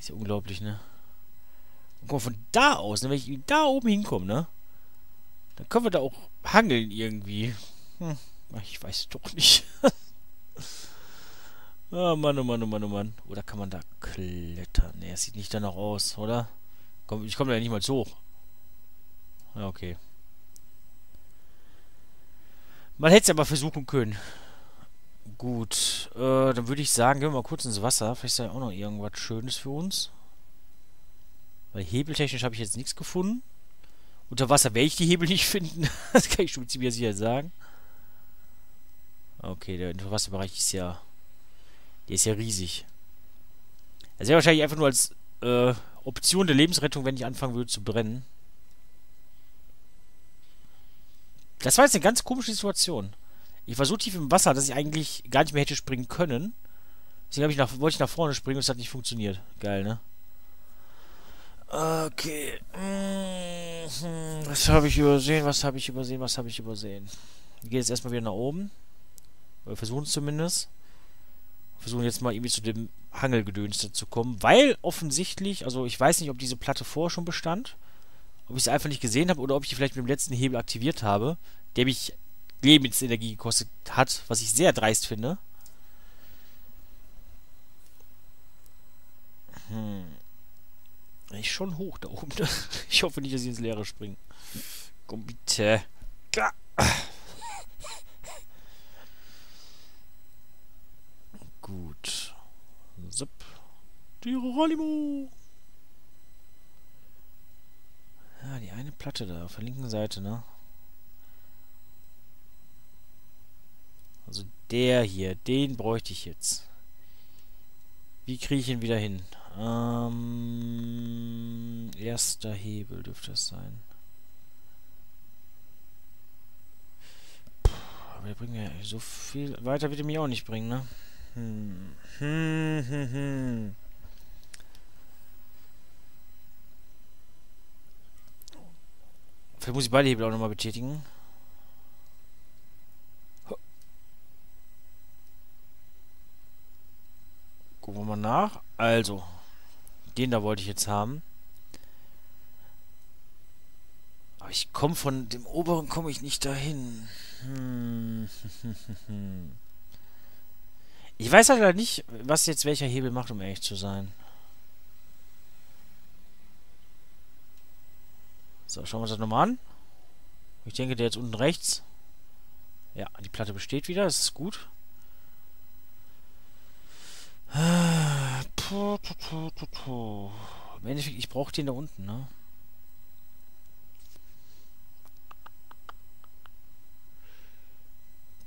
Ist ja unglaublich, ne? Und guck mal, von da aus, ne, wenn ich da oben hinkomme, ne? Dann können wir da auch hangeln irgendwie. Hm, ich weiß doch nicht. oh Mann, oh Mann, oh Mann, oh Mann. Oder kann man da klettern? Ne, es sieht nicht danach aus, oder? Komm, ich komme da nicht mal zu hoch. Ja, okay. Man hätte es aber versuchen können. Gut, dann würde ich sagen, gehen wir mal kurz ins Wasser. Vielleicht ist da auch noch irgendwas Schönes für uns. Weil hebeltechnisch habe ich jetzt nichts gefunden. Unter Wasser werde ich die Hebel nicht finden. das kann ich schon ziemlich sicher sagen. Okay, der Unterwasserbereich ist ja... Der ist ja riesig. Das wäre wahrscheinlich einfach nur als äh, Option der Lebensrettung, wenn ich anfangen würde zu brennen. Das war jetzt eine ganz komische Situation. Ich war so tief im Wasser, dass ich eigentlich gar nicht mehr hätte springen können. Deswegen ich nach, wollte ich nach vorne springen und es hat nicht funktioniert. Geil, ne? Okay. Mhm. Was habe ich übersehen? Was habe ich übersehen? Was habe ich übersehen? Ich gehe jetzt erstmal wieder nach oben. Wir versuchen es zumindest. Versuchen jetzt mal irgendwie zu dem Hangelgedönste zu kommen. Weil offensichtlich, also ich weiß nicht, ob diese Platte vorher schon bestand. Ob ich es einfach nicht gesehen habe oder ob ich die vielleicht mit dem letzten Hebel aktiviert habe. Der mich Lebensenergie gekostet hat. Was ich sehr dreist finde. Hm. Ich schon hoch da oben. Ich hoffe nicht, dass ich ins Leere springe. Komm bitte. Gut. Zip. Tirolimo. Ja, die eine Platte da auf der linken Seite, ne? Also der hier, den bräuchte ich jetzt. Wie kriege ich ihn wieder hin? Ähm, erster Hebel dürfte es sein. Puh, aber der bringt mir so viel... Weiter wird er mich auch nicht bringen, ne? Hm. Hm, hm, hm. Vielleicht muss ich beide Hebel auch nochmal betätigen. Gucken wir mal nach. Also, den da wollte ich jetzt haben. Aber ich komme von dem oberen komme ich nicht dahin. Hm. Ich weiß halt nicht, was jetzt welcher Hebel macht, um ehrlich zu sein. So, schauen wir uns das nochmal an. Ich denke, der jetzt unten rechts. Ja, die Platte besteht wieder, das ist gut. Im Endeffekt, ich brauche den da unten, ne?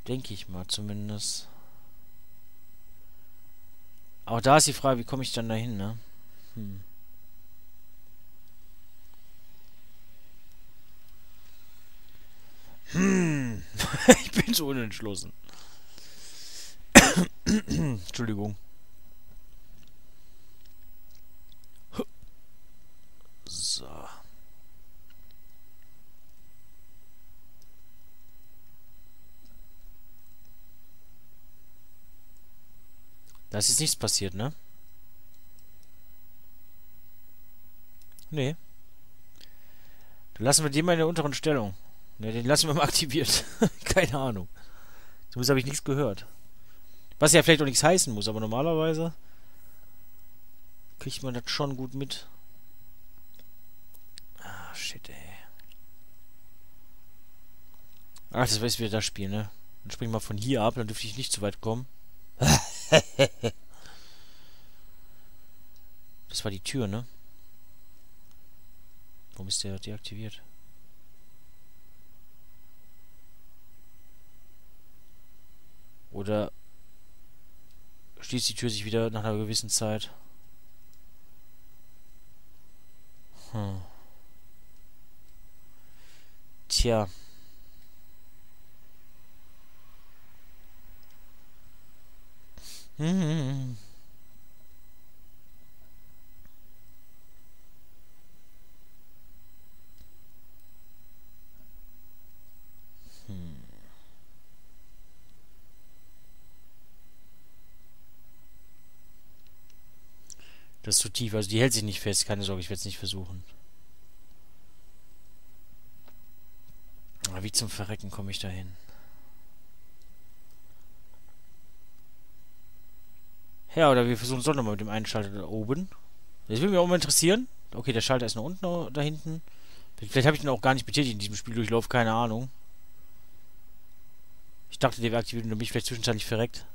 Denke ich mal zumindest. Aber da ist die Frage, wie komme ich dann dahin, ne? Hm. Hm. ich bin so unentschlossen. Entschuldigung. Da ist jetzt nichts passiert, ne? Nee. Dann lassen wir den mal in der unteren Stellung. Ne, den lassen wir mal aktiviert. Keine Ahnung. Zumindest habe ich nichts gehört. Was ja vielleicht auch nichts heißen muss, aber normalerweise kriegt man das schon gut mit. Ah, shit, ey. Ach, das weiß ich wieder das Spiel, ne? Dann spring mal von hier ab, dann dürfte ich nicht zu weit kommen. das war die Tür, ne? Warum ist der deaktiviert? Oder schließt die Tür sich wieder nach einer gewissen Zeit? Hm. Tja. Hm. Das ist zu tief. Also die hält sich nicht fest. Keine Sorge, ich werde es nicht versuchen. Aber wie zum Verrecken komme ich da hin? Ja, oder wir versuchen es doch nochmal mit dem einen Schalter da oben. Das würde mich auch mal interessieren. Okay, der Schalter ist noch unten da hinten. Vielleicht habe ich den auch gar nicht betätigt in diesem Spieldurchlauf, keine Ahnung. Ich dachte, der wäre aktiviert und dann bin ich vielleicht zwischenzeitlich verreckt.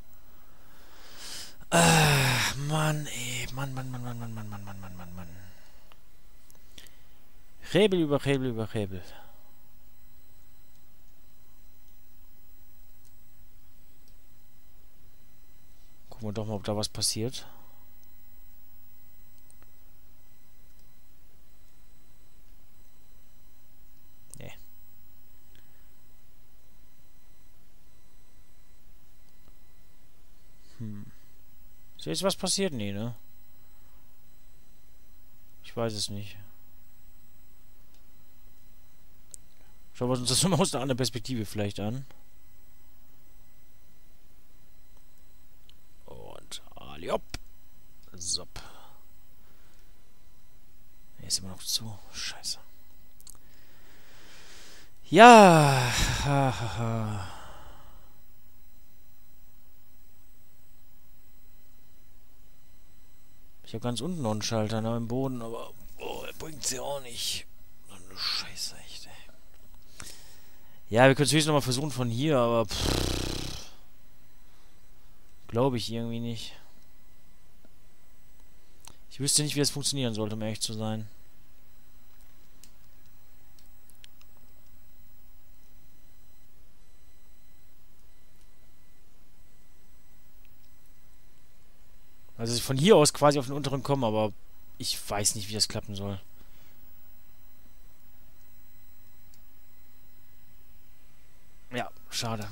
Ah, Mann, ey. Mann, Mann, Mann, Mann, Mann, Mann, Mann, Mann, Mann, Mann, Mann. Rebel über Rebel über Rebel. Gucken wir doch mal, ob da was passiert. Nee. Hm. Ist jetzt was passiert? Nee, ne? Ich weiß es nicht. Schauen wir uns das mal aus einer anderen Perspektive vielleicht an. Jopp. Sopp. Er ist immer noch zu. Scheiße. Ja. Ich habe ganz unten noch einen Schalter, ne, im Boden, aber oh, er bringt sie auch nicht. Oh, Scheiße, echt, ey. Ja, wir können es höchstens nochmal versuchen von hier, aber glaube ich irgendwie nicht. Ich wüsste nicht, wie das funktionieren sollte, um ehrlich zu sein. Also von hier aus quasi auf den unteren kommen, aber ich weiß nicht, wie das klappen soll. Ja, schade.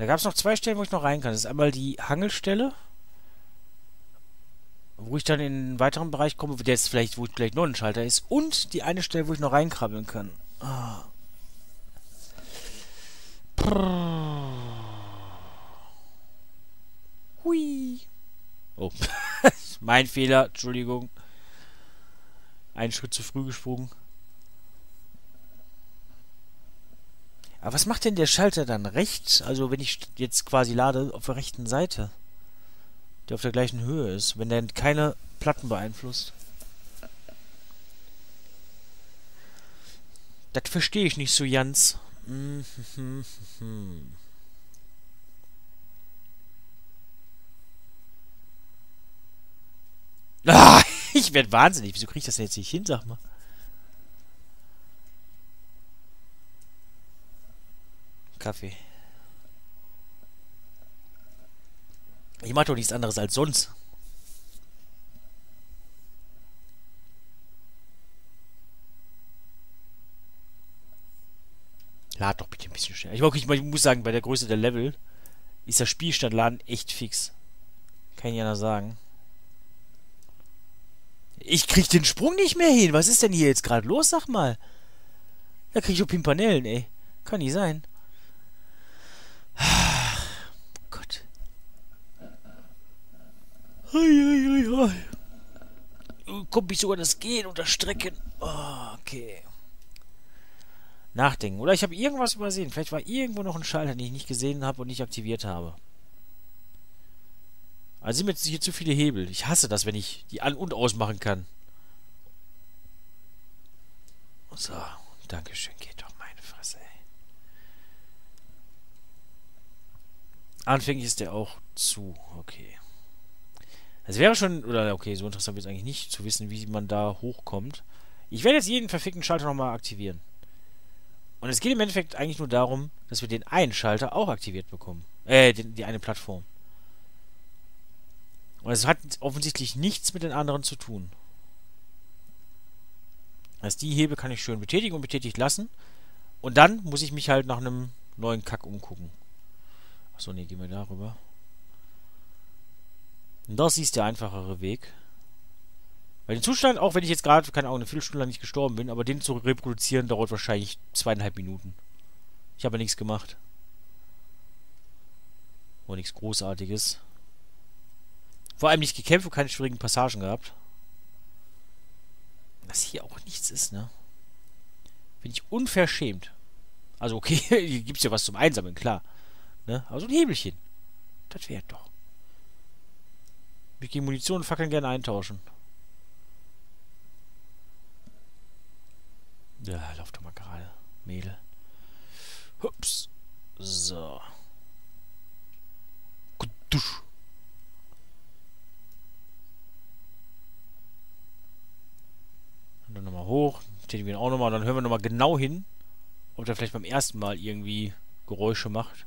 Da gab es noch zwei Stellen, wo ich noch rein kann. Das ist einmal die Hangelstelle, wo ich dann in einen weiteren Bereich komme, der jetzt vielleicht, wo gleich noch ein Schalter ist, und die eine Stelle, wo ich noch reinkrabbeln kann. Ah. Hui. Oh. mein Fehler, Entschuldigung. Einen Schritt zu früh gesprungen. Aber was macht denn der Schalter dann rechts? Also wenn ich jetzt quasi lade auf der rechten Seite, der auf der gleichen Höhe ist, wenn der keine Platten beeinflusst. Das verstehe ich nicht so ganz. Ah, ich werde wahnsinnig. Wieso kriege ich das denn jetzt nicht hin, sag mal? Kaffee. Ich mache doch nichts anderes als sonst. Lad doch bitte ein bisschen schneller. Ich, ich, muss sagen, bei der Größe der Level ist der Spielstand laden echt fix. Kann ich ja noch sagen. Ich krieg den Sprung nicht mehr hin. Was ist denn hier jetzt gerade los, sag mal? Da krieg ich auch Pimpanellen, ey. Kann nicht sein. Mich sogar das Gehen unter Strecken. Oh, okay. Nachdenken. Oder ich habe irgendwas übersehen. Vielleicht war irgendwo noch ein Schalter, den ich nicht gesehen habe und nicht aktiviert habe. Also sind mir jetzt hier zu viele Hebel. Ich hasse das, wenn ich die an- und ausmachen kann. So, Dankeschön. Geht doch meine Fresse, ey. Anfänglich ist der auch zu. Okay. Es wäre schon, oder okay, so interessant wird es eigentlich nicht, zu wissen, wie man da hochkommt. Ich werde jetzt jeden verfickten Schalter nochmal aktivieren. Und es geht im Endeffekt eigentlich nur darum, dass wir den einen Schalter auch aktiviert bekommen. Äh, den, die eine Plattform. Und es hat offensichtlich nichts mit den anderen zu tun. Also die Hebel kann ich schön betätigen und betätigt lassen. Und dann muss ich mich halt nach einem neuen Kack umgucken. Achso, nee, gehen wir darüber. Und das ist der einfachere Weg. Weil den Zustand, auch wenn ich jetzt gerade, keine Ahnung, eine Viertelstunde lang nicht gestorben bin, aber den zu reproduzieren dauert wahrscheinlich zweieinhalb Minuten. Ich habe nichts gemacht. Oder nichts Großartiges. Vor allem nicht gekämpft und keine schwierigen Passagen gehabt. Dass hier auch nichts ist, ne? Finde ich unverschämt. Also okay, hier gibt es ja was zum Einsammeln, klar. Ne? Aber so ein Hebelchen. Das wäre doch. Ich gegen Munition und Fackeln gerne eintauschen. Ja, lauf doch mal gerade. Mädel. Hups. So. Dusch. Und dann nochmal hoch. Stehen wir auch nochmal. Dann hören wir nochmal genau hin, ob der vielleicht beim ersten Mal irgendwie Geräusche macht.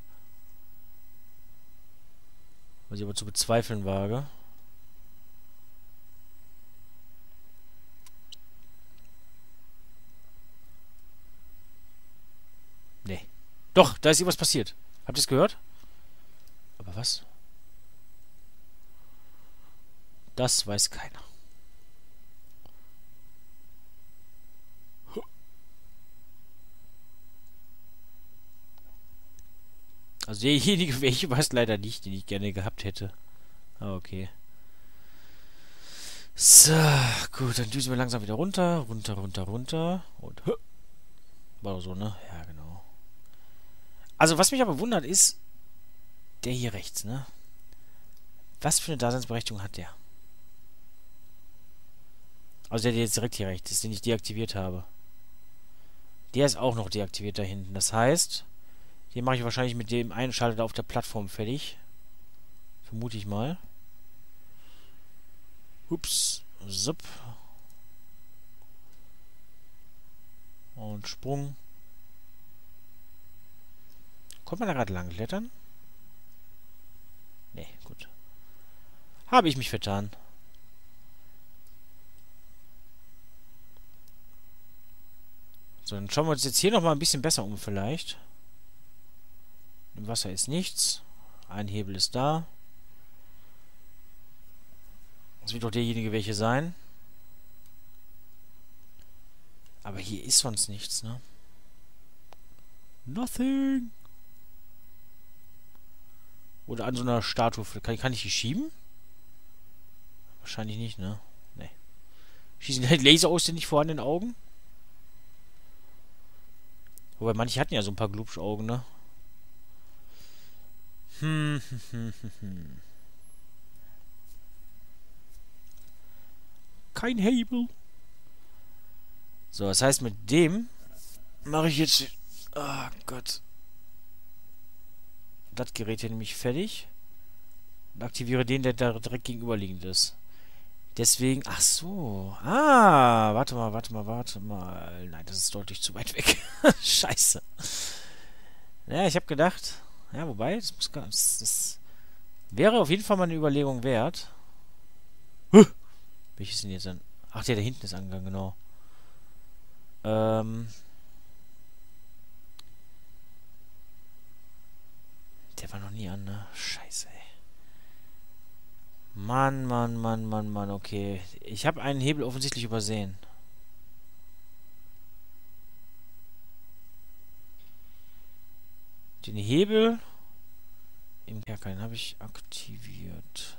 Was ich aber zu bezweifeln wage. Nee. Doch, da ist irgendwas passiert. Habt ihr es gehört? Aber was? Das weiß keiner. Also derjenige, welche weiß leider nicht, den ich gerne gehabt hätte. Ah, okay. So, gut, dann düsen wir langsam wieder runter, runter, runter, runter. Und war so, ne? Ja, genau. Also, was mich aber wundert, ist der hier rechts, ne? Was für eine Daseinsberechtigung hat der? Also der, der jetzt direkt hier rechts ist, den ich deaktiviert habe. Der ist auch noch deaktiviert da hinten. Das heißt, den mache ich wahrscheinlich mit dem Einschalter auf der Plattform fertig. Vermute ich mal. Ups. Zup. Und Sprung. Kommt man da gerade lang klettern? Nee, gut. Habe ich mich vertan. So, dann schauen wir uns jetzt hier nochmal ein bisschen besser um vielleicht. Im Wasser ist nichts. Ein Hebel ist da. Das wird doch derjenige welche sein. Aber hier ist sonst nichts, ne? Nothing. Oder an so einer Statue. Kann, kann ich die schieben? Wahrscheinlich nicht, ne? Ne. Schießen halt Laser aus den nicht vorhandenen Augen? Wobei manche hatten ja so ein paar Glubschaugen, ne? Hm, hm, hm, hm, hm. Kein Hebel. So, das heißt, mit dem mache ich jetzt... Oh Gott. Das Gerät hier nämlich fertig. Und aktiviere den, der da direkt gegenüberliegend ist. Deswegen... Ach so. Ah, warte mal, warte mal, warte mal. Nein, das ist deutlich zu weit weg. Scheiße. Ja, ich habe gedacht... Ja, wobei, das muss. Das, das wäre auf jeden Fall mal eine Überlegung wert. Huh. Welches denn jetzt dann? Ach, der da hinten ist angegangen, genau. Ähm... Der war noch nie an, ne? Scheiße, ey. Mann, Mann, Mann, Mann, Mann, okay. Ich habe einen Hebel offensichtlich übersehen. Den Hebel im Kerker, den habe ich aktiviert.